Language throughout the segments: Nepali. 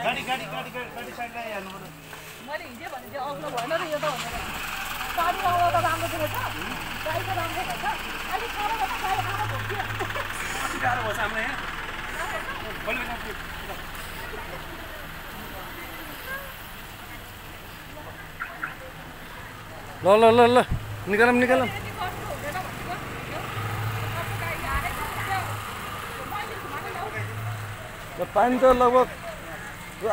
गाडी गाडी गाडी गाडी मैले हिजो भने चाहिँ अग्लो भएन र यो त आउँदा त राम्रो थिएछ गाई त राम्रो यहाँ बल्ल गाडी ल ल ल ल। निकालौँ निकालौँ पानी त लगभग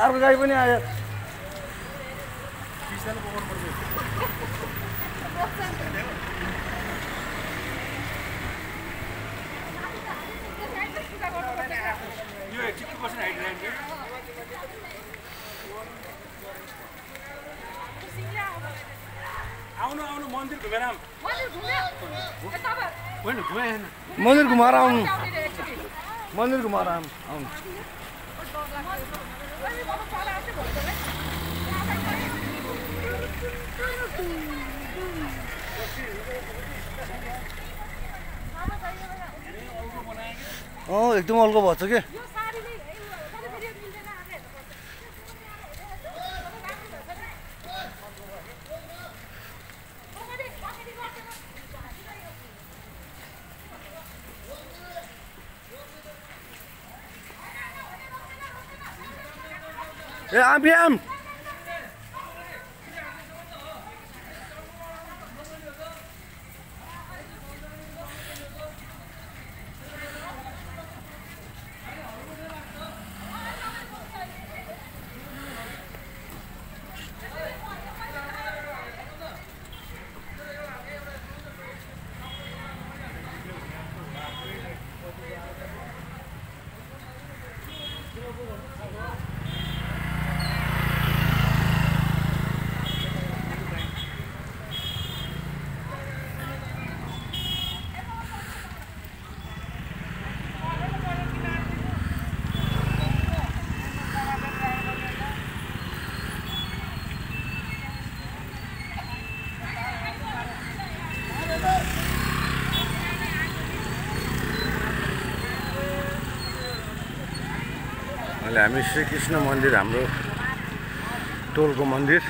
अर्को गाई पनि आयो। आउनु आउनु मन्दिर घुमेर होइन घुमाएन मन्दिर घुमाएर आउनु। मन्दिर घुमाएर आउनु। आउनु। अँ एकदम अल्गो भएको छ कि? ए आम आम अहिले हामी श्रीकृष्ण मन्दिर हाम्रो टोलको मन्दिर।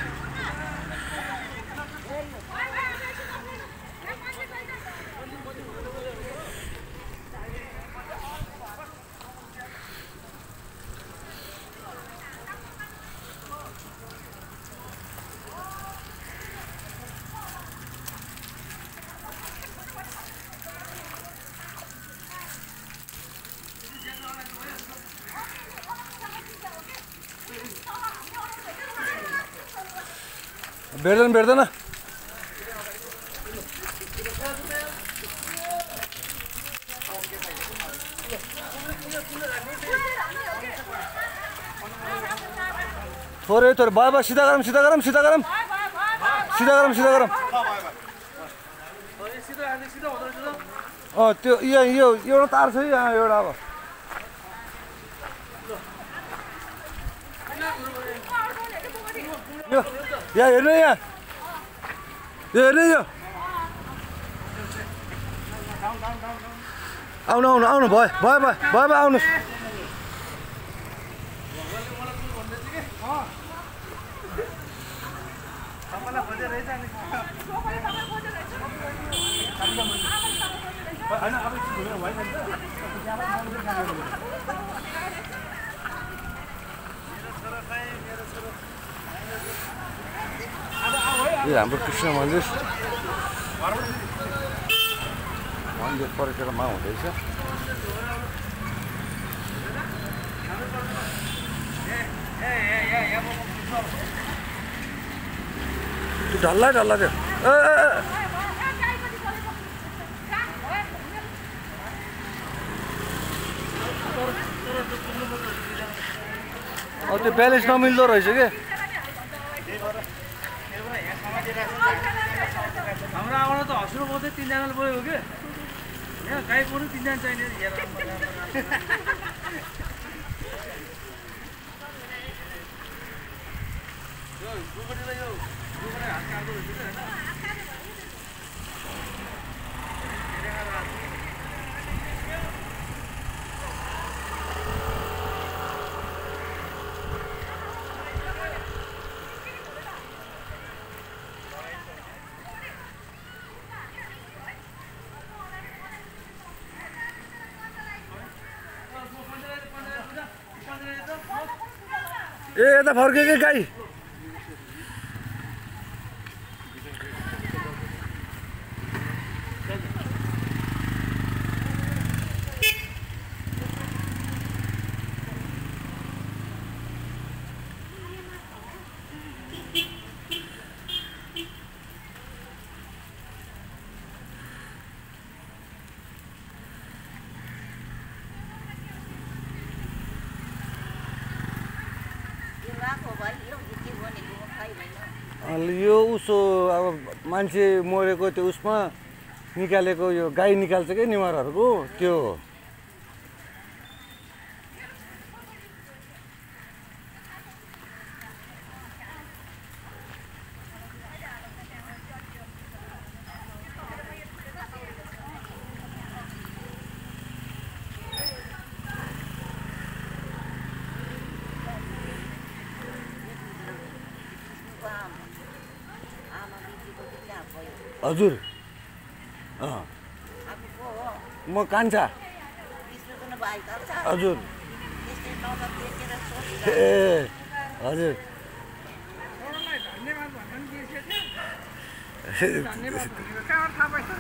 भेट्दैन भेट्दैन थोरै थोरै भयो भयो सिधा गरौँ सिधा गरौँ सिधा गरौँ सिधा गरौँ सिधा गरौँ अँ त्यो यो यो एउटा तार छ यहाँ एउटा अब यो यहाँ हेर्नु यहाँ यो हेर्नु यो आउनु आउनु आउनु भयो भयो भयो भयो भयो आउनुहोस् यो हाम्रो कृष्ण मन्दिर मन्दिर परिक्रमा हुँदैछ त्यो ढल्ला ढल्ला त्यो त्यो ब्यालेन्स नमिल्दो रहेछ कि हाम्रो आउन त हस्रो मात्रै तिनजनाले बोल्यो हो कि? यहाँ गाई पनि तिनजना चाहिने। ए यता फर्के कि गाई। यो उसो अब मान्छे मरेको त्यो उसमा निकालेको यो गाई निकाल्छ क्या निवारहरूको? त्यो हजुर। अँ। म कान्छा। हजुर। ए हजुर।